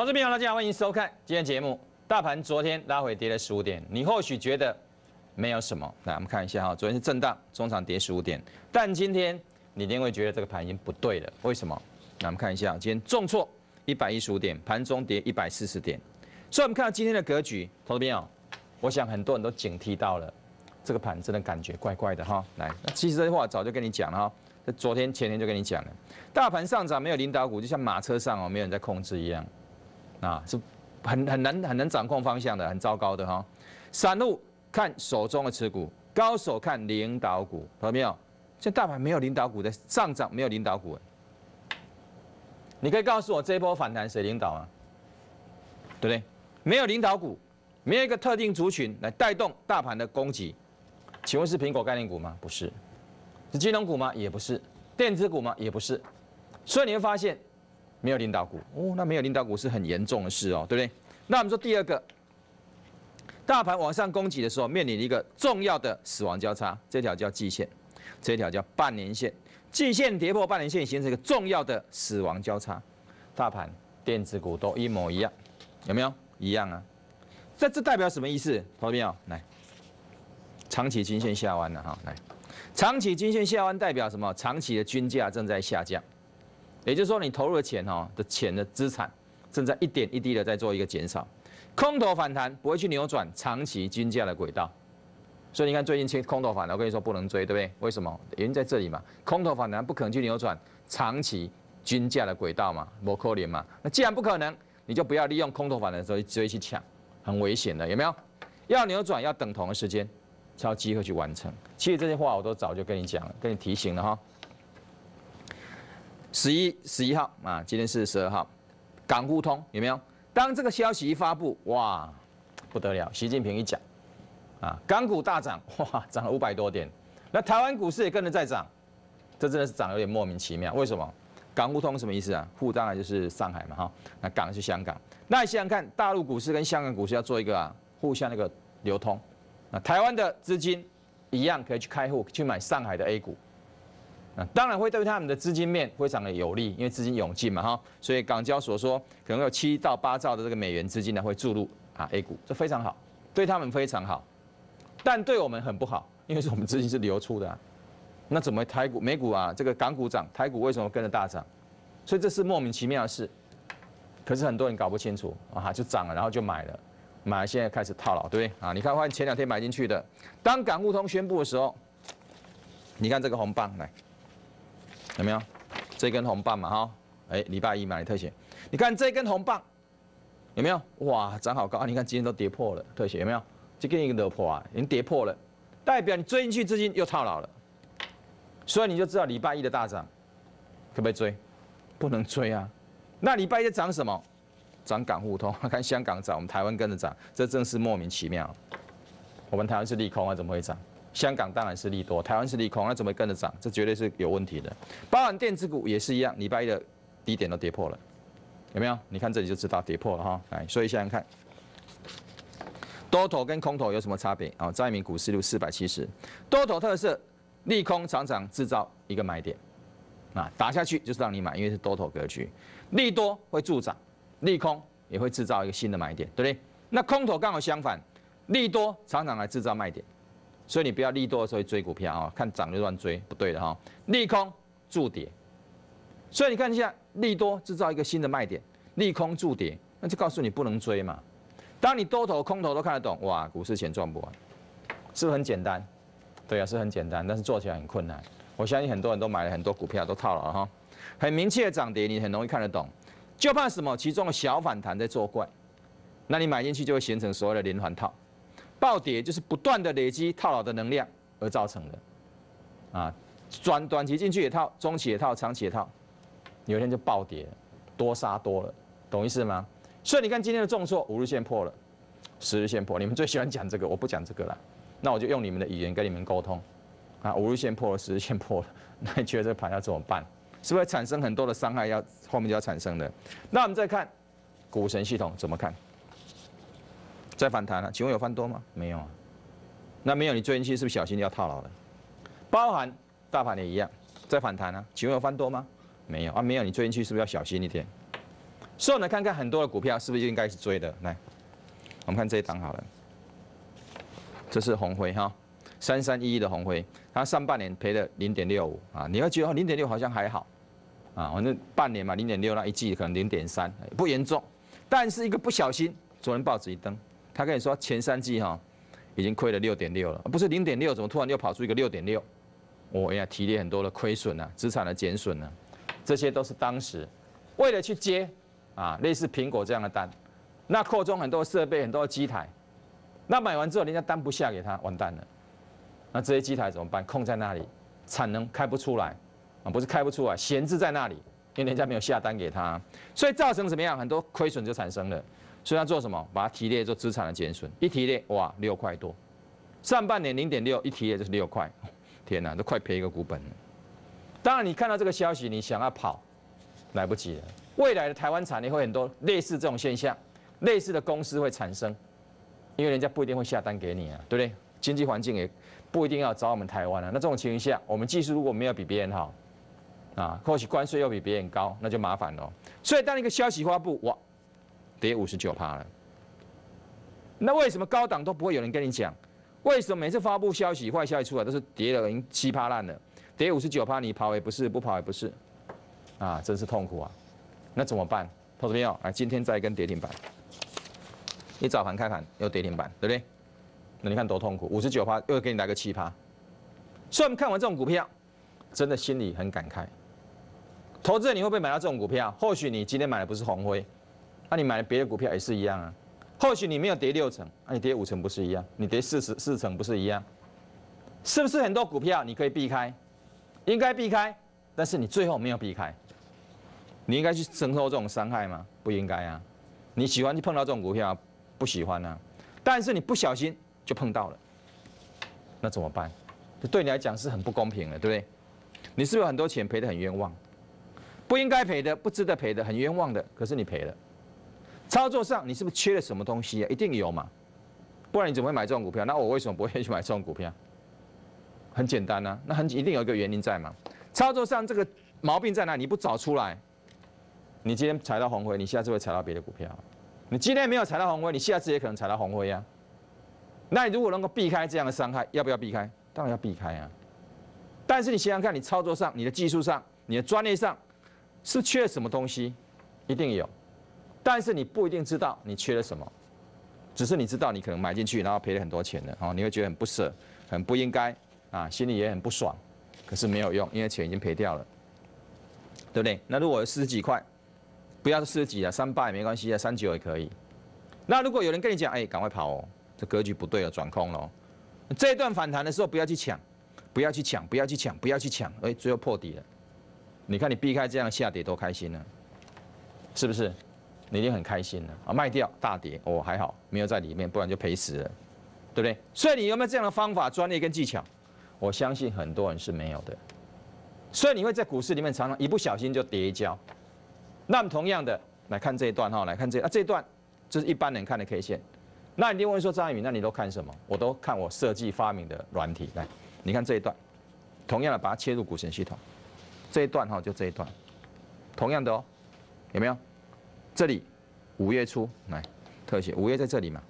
投资朋友，大家好，欢迎收看今天节目。大盘昨天拉回跌了十五点，你或许觉得没有什么。来，我们看一下哈，昨天是震荡，中场跌十五点，但今天你一定会觉得这个盘已经不对了。为什么？那我们看一下，今天重挫一百一十五点，盘中跌一百四十点。所以，我们看到今天的格局，投资朋友，我想很多人都警惕到了，这个盘真的感觉怪怪的哈。来，那其实这句话早就跟你讲了哈，这昨天前天就跟你讲了，大盘上涨没有领导股，就像马车上哦，没有人在控制一样，啊，是很很难很难掌控方向的，很糟糕的哈。散户看手中的持股，高手看领导股，看到没有？现在大盘没有领导股的上涨，没有领导股，你可以告诉我这一波反弹谁领导啊？对不对？没有领导股，没有一个特定族群来带动大盘的攻击，请问是苹果概念股吗？不是，是金融股吗？也不是，电子股吗？也不是，所以你会发现没有领导股哦，那没有领导股是很严重的事哦，对不对？那我们说第二个，大盘往上攻击的时候，面临一个重要的死亡交叉，这条叫季线，这条叫半年线，季线跌破半年线，形成一个重要的死亡交叉，大盘、电子股都一模一样，有没有？一样啊，这这代表什么意思？投资朋友，来，长期均线下弯了哈，来，长期均线下弯代表什么？长期的均价正在下降，也就是说你投入的钱哈的钱的资产正在一点一滴的在做一个减少，空头反弹不会去扭转长期均价的轨道，所以你看最近切空头反弹，我跟你说不能追，对不对？为什么？原因在这里嘛，空头反弹不可能去扭转长期均价的轨道嘛，不可能嘛，那既然不可能。你就不要利用空头反弹的时候追去抢，很危险的，有没有？要扭转要等同的时间，才有机会去完成。其实这些话我都早就跟你讲了，跟你提醒了哈。十一十一号啊，今天是十二号，港互通有没有？当这个消息一发布，哇，不得了！习近平一讲，啊，港股大涨，哇，涨了五百多点，那台湾股市也跟着在涨，这真的是涨有点莫名其妙，为什么？港互通什么意思啊？沪当然就是上海嘛，哈，那港是香港。那你想想看，大陆股市跟香港股市要做一个啊互相那个流通，那台湾的资金一样可以去开户去买上海的 A 股，那当然会对他们的资金面非常的有利，因为资金涌进嘛，哈，所以港交所说可能有七到八兆的这个美元资金呢会注入啊 A 股，这非常好，对他们非常好，但对我们很不好，因为是我们资金是流出的。那怎么台股、美股啊，这个港股涨，台股为什么跟着大涨？所以这是莫名其妙的事。可是很多人搞不清楚啊，就涨了，然后就买了，买了现在开始套牢，对不对？啊，你看，换前两天买进去的，当港务通宣布的时候，你看这个红棒来，有没有？这根红棒嘛，哈，哎，礼拜一买特写，你看这根红棒有没有？哇，涨好高啊！你看今天都跌破了，特写有没有？就跟一个跌破啊，已经跌破了，代表你追进去资金又套牢了。所以你就知道礼拜一的大涨，可不可以追？不能追啊！那礼拜一涨什么？涨港互通，看香港涨，我们台湾跟着涨，这正是莫名其妙。我们台湾是利空啊，怎么会涨？香港当然是利多，台湾是利空，那怎么跟着涨？这绝对是有问题的。包含电子股也是一样，礼拜一的低点都跌破了，有没有？你看这里就知道跌破了哈。来，所以想想看，多头跟空头有什么差别？啊，张一鸣股市录四百七十，多头特色。利空常常制造一个买点，啊，打下去就是让你买，因为是多头格局。利多会助涨，利空也会制造一个新的买点，对不对？那空头刚好相反，利多常常来制造卖点，所以你不要利多的时候追股票啊，看涨就乱追，不对的哈。利空助跌，所以你看一下，利多制造一个新的卖点，利空助跌，那就告诉你不能追嘛。当你多头空头都看得懂，哇，股市钱赚不完，是不是很简单？对啊，是很简单，但是做起来很困难。我相信很多人都买了很多股票，都套了哈。很明确的涨跌，你很容易看得懂。就怕什么？其中的小反弹在作怪，那你买进去就会形成所谓的连环套。暴跌就是不断的累积套牢的能量而造成的。啊，短短期进去也套，中期也套，长期也套，有一天就暴跌，多杀多了，懂意思吗？所以你看今天的重挫，五日线破了，十日线破，你们最喜欢讲这个，我不讲这个了。那我就用你们的语言跟你们沟通，啊，五日线破了，十日线破了，那你觉得这个盘要怎么办？是不是产生很多的伤害？要后面就要产生的。那我们再看股神系统怎么看？在反弹了，请问有翻多吗？没有啊。那没有，你追进去是不是小心要套牢了？包含大盘也一样，在反弹啊，请问有翻多吗？没有啊，没有，你追进去是不是要小心一点？所以我们看看很多的股票是不是应该是追的？来，我们看这一档好了，这是红辉哈，三三一一的红辉，它上半年赔了零点六五啊，你会觉得零点六好像还好啊，反正半年嘛零点六，那一季可能零点三，不严重，但是一个不小心，昨天报纸一登，他跟你说前三季哈已经亏了六点六了，不是零点六，怎么突然又跑出一个六点六？我呀，提列很多的亏损啊，资产的减损呢，这些都是当时为了去接啊，类似苹果这样的单，那扩充很多设备、很多机台，那买完之后人家单不下给他，完蛋了。那这些机台怎么办？空在那里，产能开不出来啊，不是开不出来，闲置在那里，因为人家没有下单给他，所以造成怎么样？很多亏损就产生了。所以他做什么？把它提列做资产的减损，一提列哇，六块多，上半年零点六，一提列就是六块。天呐，都快赔一个股本了。当然，你看到这个消息，你想要跑，来不及了。未来的台湾产业会很多类似这种现象，类似的公司会产生，因为人家不一定会下单给你啊，对不对？经济环境也不一定要找我们台湾啊。那这种情况下，我们技术如果没有比别人好，啊，或许关税又比别人高，那就麻烦了。所以当一个消息发布，哇，跌五十九趴了。那为什么高档都不会有人跟你讲？为什么每次发布消息、坏消息出来都是跌了已经七趴烂了，跌五十九趴，你跑也不是，不跑也不是，啊，真是痛苦啊！那怎么办？投资朋友，来，今天再一根跌停板，一早盘开盘又跌停板，对不对？那你看多痛苦，五十九趴又给你来个七趴。所以我们看完这种股票，真的心里很感慨。投资人你会不会买到这种股票？或许你今天买的不是红辉，那你买了别的股票也是一样啊。或许你没有跌六成，那你跌五成不是一样？你跌四十四成不是一样？是不是很多股票你可以避开？应该避开，但是你最后没有避开，你应该去承受这种伤害吗？不应该啊！你喜欢去碰到这种股票，不喜欢啊？但是你不小心就碰到了，那怎么办？这对你来讲是很不公平的，对不对？你是不是有很多钱赔得很冤枉？不应该赔的，不值得赔的，很冤枉的，可是你赔了。操作上，你是不是缺了什么东西啊？一定有嘛，不然你怎么会买这种股票？那我为什么不会去买这种股票？很简单啊，那很一定有一个原因在嘛。操作上这个毛病在哪？你不找出来，你今天踩到红灰，你下次会踩到别的股票。你今天没有踩到红灰，你下次也可能踩到红灰呀。那你如果能够避开这样的伤害，要不要避开？当然要避开啊。但是你想想看，你操作上、你的技术上、你的专业上，是缺了什么东西？一定有。但是你不一定知道你缺了什么，只是你知道你可能买进去，然后赔了很多钱的，哦，你会觉得很不舍，很不应该，啊，心里也很不爽，可是没有用，因为钱已经赔掉了，对不对？那如果四十几块，不要四十几了，三八也没关系啊，三九也可以。那如果有人跟你讲，哎，赶快跑哦，这格局不对了，转空了，这一段反弹的时候不要去抢，不要去抢，不要去抢，不要去抢，哎，最后破底了，你看你避开这样下跌多开心呢，是不是？你一定很开心了啊！卖掉大跌，哦还好没有在里面，不然就赔死了，对不对？所以你有没有这样的方法、专业跟技巧？我相信很多人是没有的。所以你会在股市里面常常一不小心就跌一跤。那么同样的来看这一段哈，来看这啊这一段，这是一般人看的 K 线。那你一定问说张爱宇，那你都看什么？我都看我设计发明的软体。来，你看这一段，同样的把它切入股神系统，这一段哈就这一段，同样的哦，有没有？这里五月初来特写，五月在这里嘛？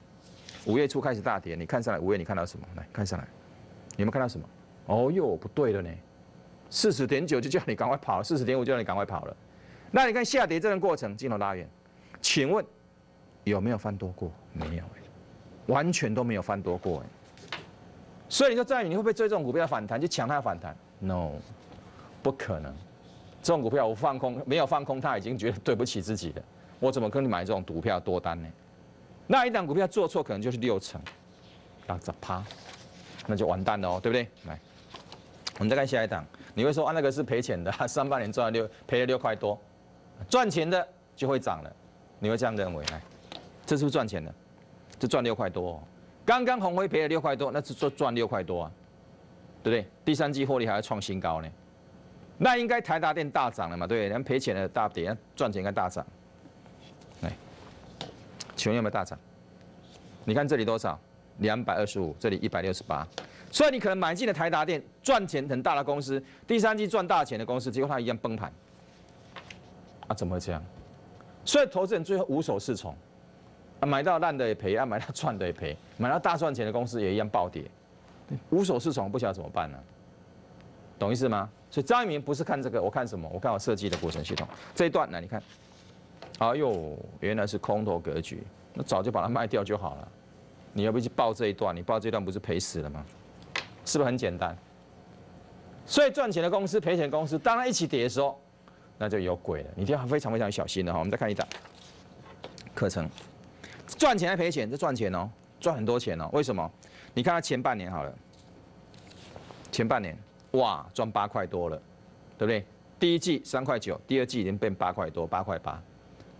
五月初开始大跌，你看上来五月你看到什么？来看上来，有没有看到什么？哦哟，不对了呢，四十点九就叫你赶快跑，四十点五就叫你赶快跑了。那你看下跌这段过程，镜头拉远，请问有没有翻多过？没有完全都没有翻多过哎。所以你说在于你会不会追这种股票反弹，就抢它反弹？No，不可能。这种股票我放空，没有放空，他已经觉得对不起自己了。我怎么跟你买这种股票多单呢？那一档股票做错可能就是六成，打着趴，那就完蛋了哦，对不对？来，我们再看下一档，你会说啊那个是赔钱的，上半年赚了六赔了六块多，赚钱的就会涨了，你会这样认为？来，这是不是赚钱的？这赚六块多，刚刚红辉赔了六块多，那是赚赚六块多啊，对不对？第三季获利还要创新高呢，那应该台达电大涨了嘛？对，人赔钱的大跌，赚钱应该大涨。请问有没有大涨？你看这里多少？两百二十五，这里一百六十八。所以你可能买进了台达电，赚钱很大的公司，第三季赚大钱的公司，结果它一样崩盘。啊，怎么会这样？所以投资人最后无所适从，啊，买到烂的也赔，啊，买到赚的也赔，买到大赚钱的公司也一样暴跌，无所适从，不晓得怎么办呢？懂意思吗？所以张一鸣不是看这个，我看什么？我看我设计的过程系统这一段呢？你看，哎呦，原来是空头格局，那早就把它卖掉就好了。你要不去报这一段？你报这一段不是赔死了吗？是不是很简单？所以赚钱的公司、赔钱公司，当然一起跌的时候，那就有鬼了。你一定要非常非常小心的哈。我们再看一档课程，赚钱还赔钱？这赚钱哦，赚很多钱哦。为什么？你看它前半年好了，前半年。哇，赚八块多了，对不对？第一季三块九，第二季已经变八块多，八块八，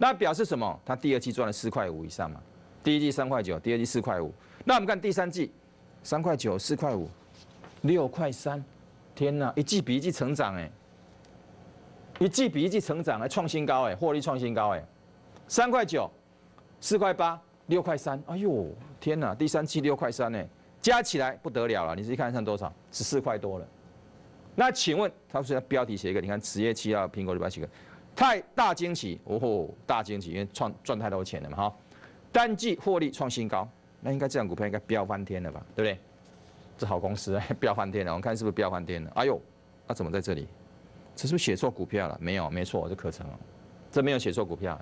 那表示什么？他第二季赚了四块五以上嘛？第一季三块九，第二季四块五，那我们看第三季，三块九，四块五，六块三，天哪，一季比一季成长哎，一季比一季成长，还创新高哎，获利创新高哎，三块九，四块八，六块三，哎呦，天哪，第三季六块三哎，加起来不得了了，你自己看看多少？十四块多了。那请问，他说标题写一个，你看职业期啊，苹果里边写个，太大惊奇哦吼，大惊奇，因为创赚太多钱了嘛哈，单季获利创新高，那应该这样股票应该飙翻天了吧，对不对？这好公司飙翻天了，我们看是不是飙翻天了？哎呦，那怎么在这里？这是不是写错股票了？没有，没错，这课程哦，这没有写错股票，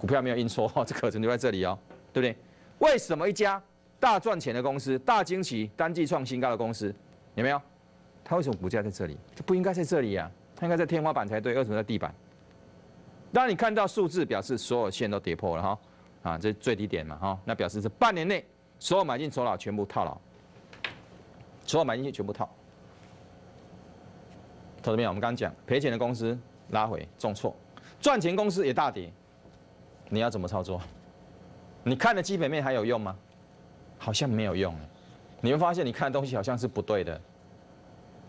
股票没有印错，这课程就在这里哦，对不对？为什么一家大赚钱的公司，大惊奇，单季创新高的公司，有没有？它为什么股价在这里？它不应该在这里呀，它应该在天花板才对。为什么在地板？当你看到数字表示所有线都跌破了哈，啊，这是最低点嘛哈，那表示是半年内所有买进手老全部套牢，所有买进去全部套。同志们？我们刚刚讲赔钱的公司拉回重挫，赚钱公司也大跌，你要怎么操作？你看的基本面还有用吗？好像没有用。你会发现你看的东西好像是不对的。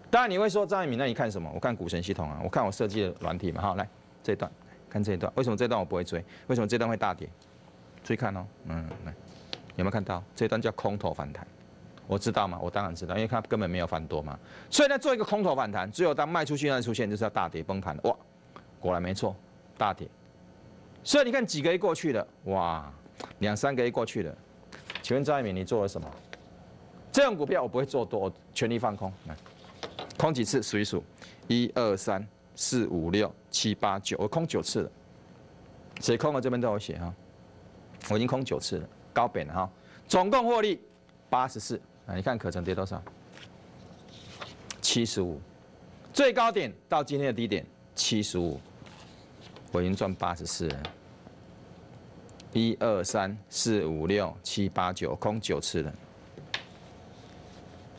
当然你会说张爱敏，那你看什么？我看股神系统啊，我看我设计的软体嘛。好，来这一段，看这一段，为什么这段我不会追？为什么这段会大跌？注意看哦，嗯，来，有没有看到这一段叫空头反弹？我知道吗？我当然知道，因为它根本没有翻多嘛。所以呢，做一个空头反弹，只有当卖出去那出现，就是要大跌崩盘哇，果然没错，大跌。所以你看几个月过去了，哇，两三个月过去了。请问张爱敏，你做了什么？这种股票我不会做多，全力放空。来。空几次数一数，一二三四五六七八九，我空九次了。谁空了这边都有写哈，我已经空九次了，高本哈。总共获利八十四啊，你看可成跌多少？七十五，最高点到今天的低点七十五，我已经赚八十四了。一二三四五六七八九，空九次了。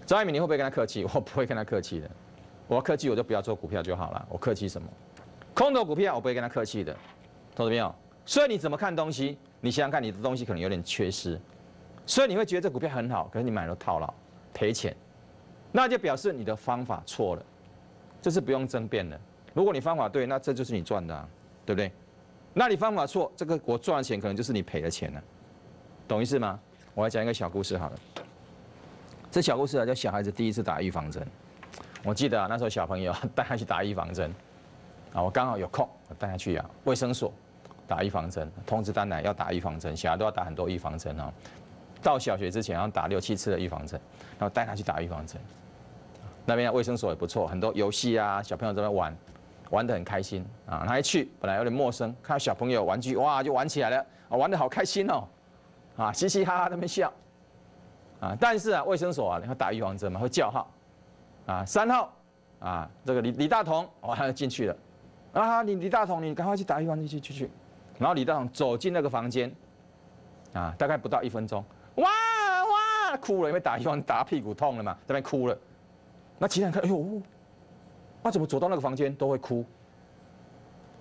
张爱敏，你会不会跟他客气？我不会跟他客气的。我要客气，我就不要做股票就好了。我客气什么？空头股票我不会跟他客气的，懂没有？所以你怎么看东西？你想想看，你的东西可能有点缺失，所以你会觉得这股票很好，可是你买了套牢，赔钱，那就表示你的方法错了，这是不用争辩的。如果你方法对，那这就是你赚的，啊对不对？那你方法错，这个我赚的钱可能就是你赔的钱了，懂意思吗？我来讲一个小故事好了。这小故事啊，叫小孩子第一次打预防针。我记得啊，那时候小朋友 带他去打预防针，啊，我刚好有空，我带他去啊卫生所打预防针，通知单来要打预防针，小孩都要打很多预防针哦。到小学之前要打六七次的预防针，然后带他去打预防针。那边卫生所也不错，很多游戏啊，小朋友在那玩，玩得很开心啊。他一去本来有点陌生，看到小朋友玩具哇就玩起来了，啊玩得好开心哦，啊嘻嘻哈哈那边笑。啊，但是啊，卫生所啊，你要打预防针嘛，会叫号，啊，三号，啊，这个李李大同，哦，他进去了，啊，李李大同，你赶快去打预防针去去去，然后李大同走进那个房间，啊，大概不到一分钟，哇哇，哭了，因为打预防针打屁股痛了嘛，这边哭了，那其他人看，哎呦，他怎么走到那个房间都会哭，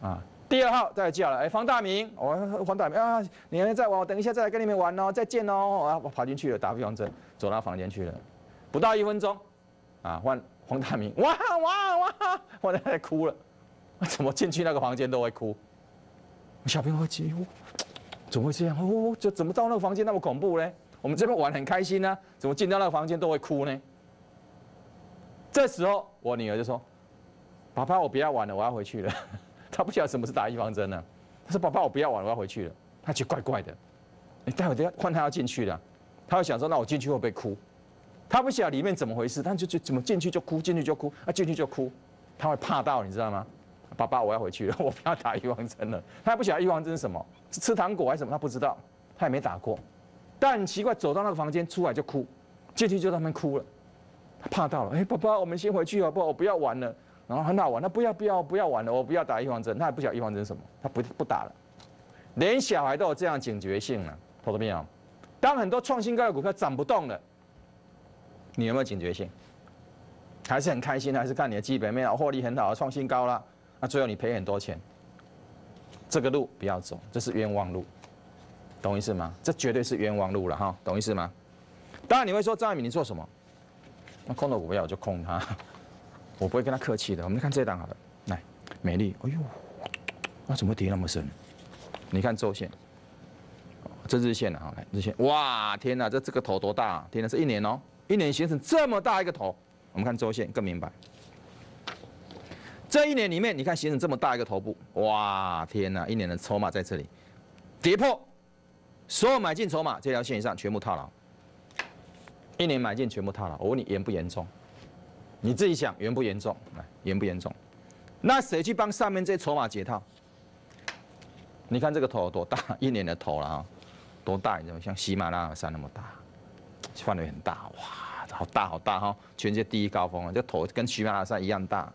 啊。第二号再叫了，哎，方大明，我黄大明啊，你们再玩，我等一下再来跟你们玩哦，再见哦，啊，我跑进去了，打预防针，走到房间去了，不到一分钟，啊，换黄大明，哇哇哇，我在哭了，我怎么进去那个房间都会哭？小朋友会急，怎么会这样？哦，就怎么到那个房间那么恐怖呢？我们这边玩很开心呢，怎么进到那个房间都会哭呢？这时候我女儿就说：“爸爸，我不要玩了，我要回去了。”她不晓得什么是打预防针呢，她说：“爸爸，我不要玩了，我要回去了。”她觉得怪怪的。你待会等下换她要进去了，她会想说：“那我进去会不会哭？”他不晓得里面怎么回事，他就就怎么进去就哭，进去就哭，啊进去就哭，他会怕到你知道吗？爸爸，我要回去了，我不要打预防针了。他也不晓得预防针是什么，是吃糖果还是什么，他不知道，他也没打过。但很奇怪，走到那个房间出来就哭，进去就他们哭了，他怕到了。哎，爸爸，我们先回去好不好？我不要玩了。然后很好玩，那不要不要不要玩了，我不要打预防针。他也不晓得预防针什么，他不不打了。连小孩都有这样警觉性了，懂了没有？当很多创新高的股票涨不动了。你有没有警觉性？还是很开心？还是看你的基本面啊，获利很好，创新高了，那最后你赔很多钱，这个路不要走，这是冤枉路，懂意思吗？这绝对是冤枉路了哈，懂意思吗？当然你会说张爱敏你做什么？那空头股票我就空它，我不会跟他客气的。我们看这档好了，来，美丽，哎呦，那怎么跌那么深？你看周线，这日线啊，来日线，哇，天哪，这这个头多大？啊天哪，是一年哦。一年形成这么大一个头，我们看周线更明白。这一年里面，你看形成这么大一个头部，哇，天哪！一年的筹码在这里跌破，所有买进筹码这条线以上全部套牢。一年买进全部套牢，我问你严不严重？你自己想严不严重？来，严不严重？那谁去帮上面这筹码解套？你看这个头有多大？一年的头了啊，多大？你知道像喜马拉雅山那么大。范围很大，哇，好大好大哈！全世界第一高峰啊，这头跟喜马拉雅山一样大。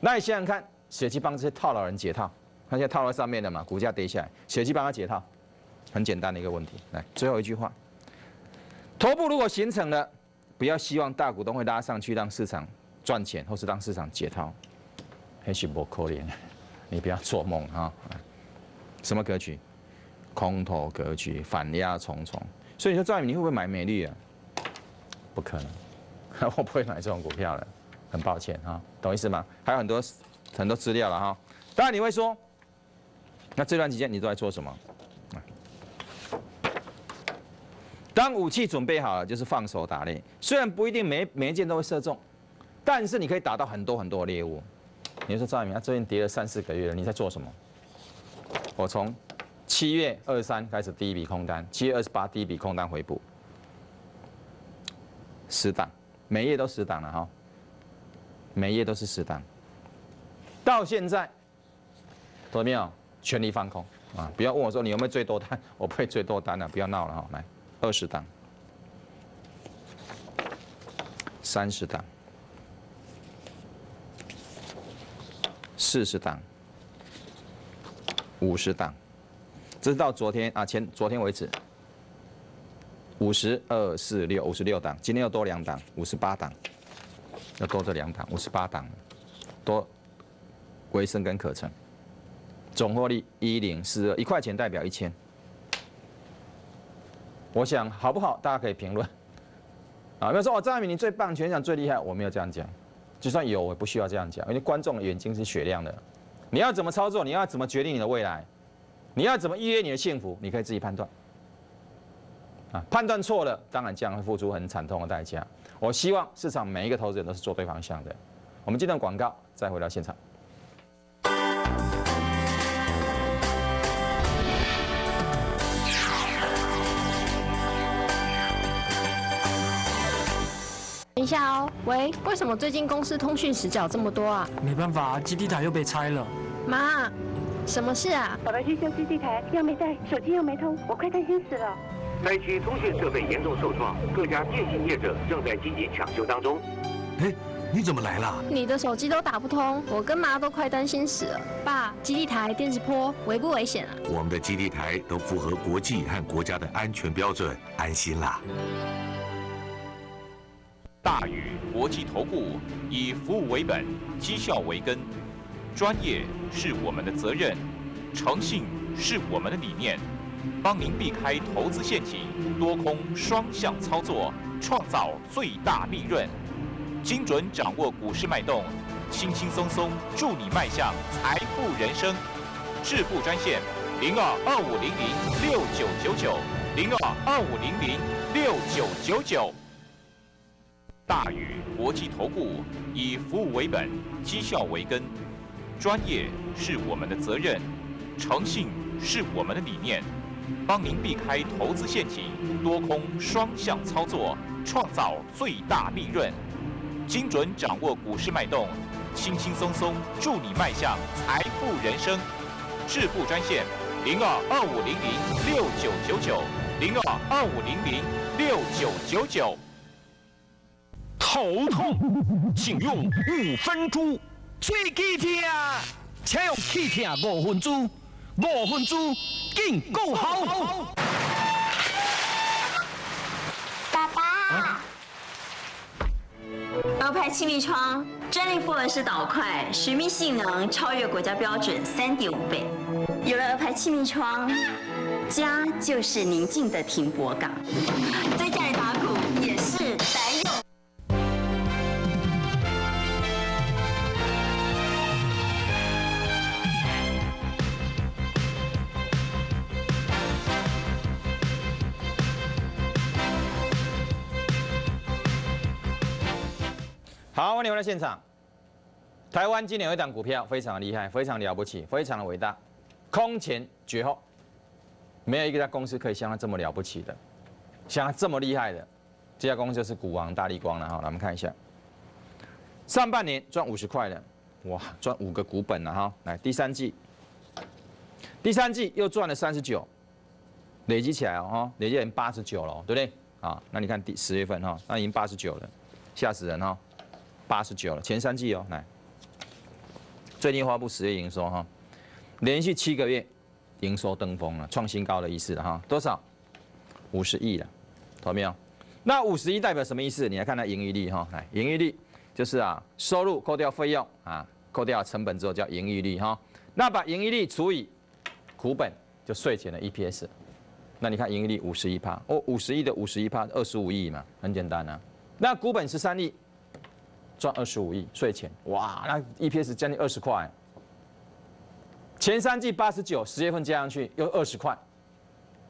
那你想想看，谁去帮这些套牢人解套？他现在套在上面的嘛，股价跌下来，谁去帮他解套？很简单的一个问题。来，最后一句话：头部如果形成了，不要希望大股东会拉上去让市场赚钱，或是让市场解套，还是不可怜。你不要做梦哈！什么格局？空头格局，反压重重。所以说，赵宇，你会不会买美丽啊？不可能，我不会买这种股票的，很抱歉哈，懂意思吗？还有很多很多资料了哈。当然你会说，那这段期间你都在做什么？当武器准备好了，就是放手打猎。虽然不一定每每一件都会射中，但是你可以打到很多很多猎物。你说赵宇，他最近跌了三四个月了，你在做什么？我从。七月二三开始第一笔空单，七月二十八第一笔空单回补，十档，每页都十档了哈，每页都是十档，到现在，懂没有？全力放空啊！不要问我说你有没有最多单，我不会最多单的，不要闹了哈！来，二十档，三十档，四十档，五十档。直到昨天啊，前昨天为止，五十二四六五十六档，今天又多两档，五十八档，又多这两档，五十八档，多，维生跟可成，总获利一零四二，一块钱代表一千，我想好不好？大家可以评论，啊，没有说哦，张爱民你最棒，全场最厉害，我没有这样讲，就算有，我不需要这样讲，因为观众的眼睛是雪亮的，你要怎么操作，你要怎么决定你的未来？你要怎么预约你的幸福？你可以自己判断。啊，判断错了，当然将会付出很惨痛的代价。我希望市场每一个投资人都是做对方向的。我们这段广告，再回到现场。等一下哦，喂，为什么最近公司通讯死角这么多啊？没办法，基地台又被拆了。妈。什么事啊？跑来去修基地台，药没带，手机又没通，我快担心死了。灾区通讯设备严重受创，各家电信业者正在积极抢修当中。哎，你怎么来了？你的手机都打不通，我跟妈都快担心死了。爸，基地台电磁波危不危险啊？我们的基地台都符合国际和国家的安全标准，安心啦。大宇国际投顾以服务为本，绩效为根。专业是我们的责任，诚信是我们的理念，帮您避开投资陷阱，多空双向操作，创造最大利润，精准掌握股市脉动，轻轻松松助你迈向财富人生。致富专线零二二五零零六九九九零二二五零零六九九九。大宇国际投顾以服务为本，绩效为根。专业是我们的责任，诚信是我们的理念，帮您避开投资陷阱，多空双向操作，创造最大利润。精准掌握股市脉动，轻轻松松助你迈向财富人生。致富专线零二二五零零六九九九零二二五零零六九九九。头痛，请用五分猪。喙齿痛，请用气痛五分猪。五分猪，更够好。爸爸。鹅牌气密窗，专利复合式导块，水密性能超越国家标准三点五倍。有了鹅牌气密窗，家就是宁静的停泊港。在欢迎回来现场。台湾今年有一档股票非常厉害，非常了不起，非常的伟大，空前绝后，没有一家公司可以像它这么了不起的，像它这么厉害的。这家公司就是股王大力光了哈。来，我们看一下，上半年赚五十块的，哇，赚五个股本了哈。来，第三季，第三季又赚了三十九，累积起来哦，累积成八十九了，对不对？啊，那你看第十月份哈，那已经八十九了，吓死人哈。八十九了，前三季哦，来，最近发布十月营收哈，连续七个月营收登峰了，创新高的意思了哈，多少？五十亿了，懂没有？那五十亿代表什么意思？你来看它盈余率哈，来，盈余率就是啊，收入扣掉费用啊，扣掉成本之后叫盈余率哈，那把盈余率除以股本就税前的 EPS，那你看盈余率五十一帕，哦，五十亿的五十一帕，二十五亿嘛，很简单啊，那股本十三亿。赚二十五亿税前，哇，那 EPS 将近二十块。前三季八十九，十月份加上去又二十块，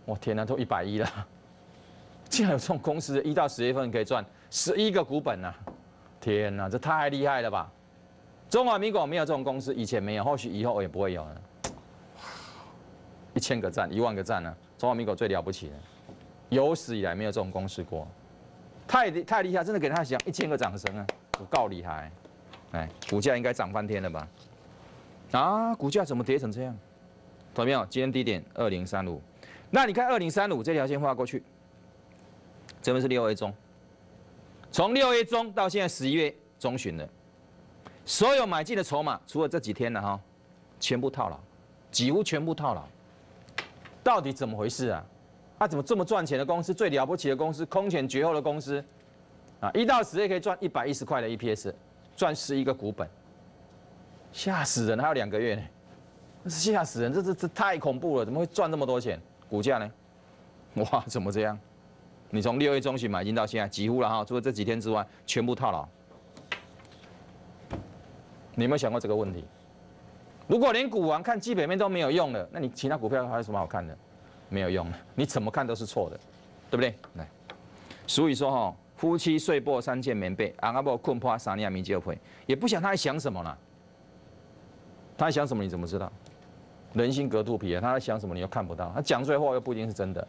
我天哪，都一百亿了！竟然有这种公司，一到十月份可以赚十一个股本呐！天哪，这太厉害了吧！中华民国没有这种公司，以前没有，或许以后也不会有了。一千个赞，一万个赞呢！中华民国最了不起的，有史以来没有这种公司过，太太厉害，真的给他响一千个掌声啊！够厉害，哎，股价应该涨翻天了吧？啊，股价怎么跌成这样？懂没有？今天低点二零三五，那你看二零三五这条线画过去，这边是六月中，从六月中到现在十一月中旬了，所有买进的筹码，除了这几天了哈，全部套牢，几乎全部套牢。到底怎么回事啊？他怎么这么赚钱的公司，最了不起的公司，空前绝后的公司？啊，一到十月可以赚一百一十块的 EPS，赚十一个股本，吓死人！还有两个月呢，吓死人！这这这太恐怖了，怎么会赚这么多钱？股价呢？哇，怎么这样？你从六月中旬买进到现在，几乎了哈，除了这几天之外，全部套牢。你有没有想过这个问题？如果连股王看基本面都没有用了，那你其他股票还有什么好看的？没有用了，你怎么看都是错的，对不对？来，所以说哈。夫妻睡破三件棉被，阿伯困破三年米酒会，也不想他在想什么了。他在想什么？你怎么知道？人心隔肚皮啊！他在想什么？你又看不到。他讲出来话又不一定是真的。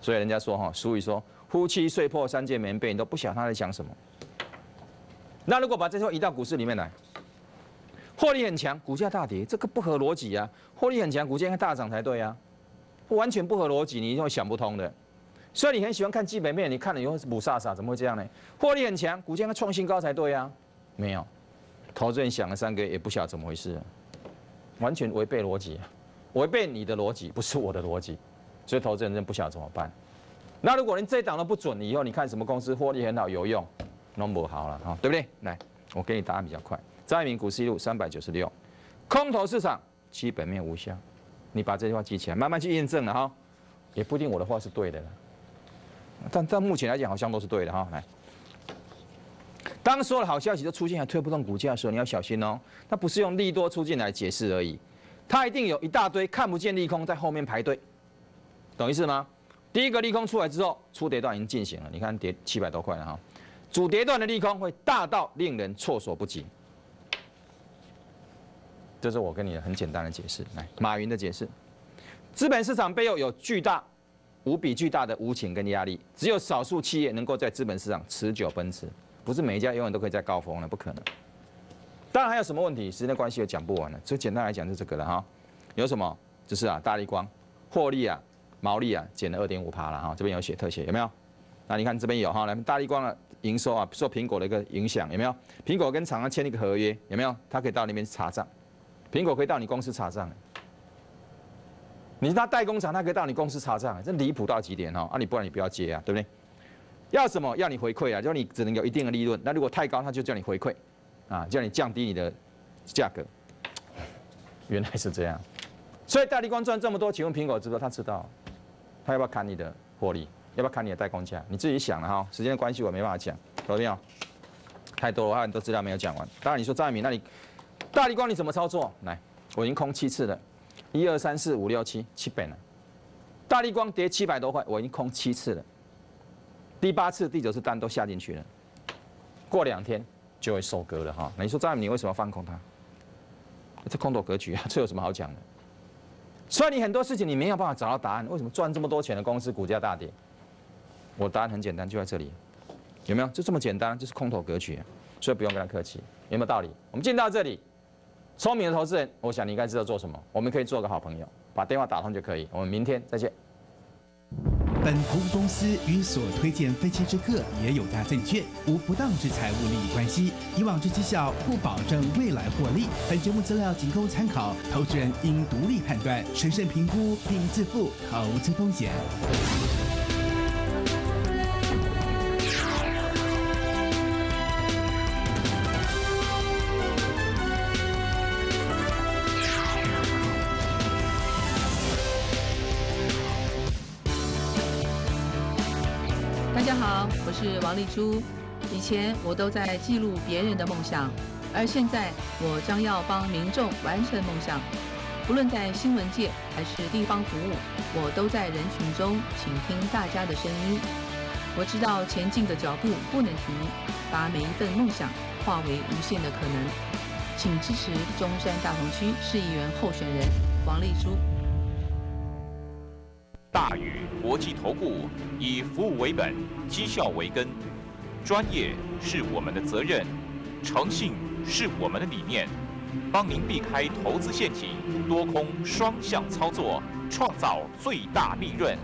所以人家说哈，俗语说夫妻睡破三件棉被，你都不想他在想什么。那如果把这句话移到股市里面来，获利很强，股价大跌，这个不合逻辑啊！获利很强，股价应该大涨才对啊，完全不合逻辑，你一定会想不通的。所以你很喜欢看基本面，你看了以后是不飒飒，怎么会这样呢？获利很强，股价应该创新高才对啊，没有，投资人想了三个月也不晓得怎么回事，完全违背逻辑，违背你的逻辑，不是我的逻辑，所以投资人真不晓得怎么办。那如果连这一档都不准，以后你看什么公司获利很好有用，那不好了哈，对不对？来，我给你答案比较快。张一鸣股市录三百九十六，空头市场基本面无效，你把这句话记起来，慢慢去验证了哈，也不一定我的话是对的了。但但目前来讲，好像都是对的哈。来，当所有的好消息都出现还推不动股价的时候，你要小心哦。它不是用利多出进来解释而已，它一定有一大堆看不见利空在后面排队，懂意思吗？第一个利空出来之后，初跌段已经进行了，你看跌七百多块了哈。主跌段的利空会大到令人措手不及。这是我跟你的很简单的解释。来，马云的解释：资本市场背后有巨大、无比巨大的无情跟压力，只有少数企业能够在资本市场持久奔驰，不是每一家永远都可以在高峰了，不可能。当然还有什么问题？时间关系又讲不完了。所以简单来讲就这个了哈。有什么？就是啊，大力光获利啊、毛利啊减了二点五趴了哈。这边有写特写，有没有？那你看这边有哈，来大力光的营收啊，受苹果的一个影响，有没有？苹果跟厂商签了一个合约，有没有？他可以到那边查账，苹果可以到你公司查账。你是他代工厂，他可以到你公司查账，这离谱到极点哦。啊，你不然你不要接啊，对不对？要什么？要你回馈啊，就你只能有一定的利润。那如果太高，他就叫你回馈。啊，叫你降低你的价格，原来是这样，所以大力光赚这么多，请问苹果知不知道？他知道，他要不要砍你的获利？要不要砍你的代工价？你自己想了哈，时间的关系我没办法讲，懂没有？太多了，我还很多资料没有讲完。当然你说张爱民，那你大力光你怎么操作？来，我已经空七次了，一二三四五六七七本了，大力光跌七百多块，我已经空七次了，第八次、第九次单都下进去了，过两天。就会收割了哈。那你说张爱民为什么放空它？这空头格局啊，这有什么好讲的？所以你很多事情你没有办法找到答案。为什么赚这么多钱的公司股价大跌？我答案很简单，就在这里，有没有？就这么简单，就是空头格局。所以不用跟他客气，有没有道理？我们进到这里，聪明的投资人，我想你应该知道做什么。我们可以做个好朋友，把电话打通就可以。我们明天再见。本投资公司与所推荐分期之客也有大证券无不当之财务利益关系，以往之绩效不保证未来获利。本节目资料仅供参考，投资人应独立判断、审慎评估并自负投资风险。好，我是王丽珠。以前我都在记录别人的梦想，而现在我将要帮民众完成梦想。不论在新闻界还是地方服务，我都在人群中倾听大家的声音。我知道前进的脚步不能停，把每一份梦想化为无限的可能。请支持中山大同区市议员候选人王丽珠。大宇国际投顾以服务为本，绩效为根，专业是我们的责任，诚信是我们的理念，帮您避开投资陷阱，多空双向操作，创造最大利润。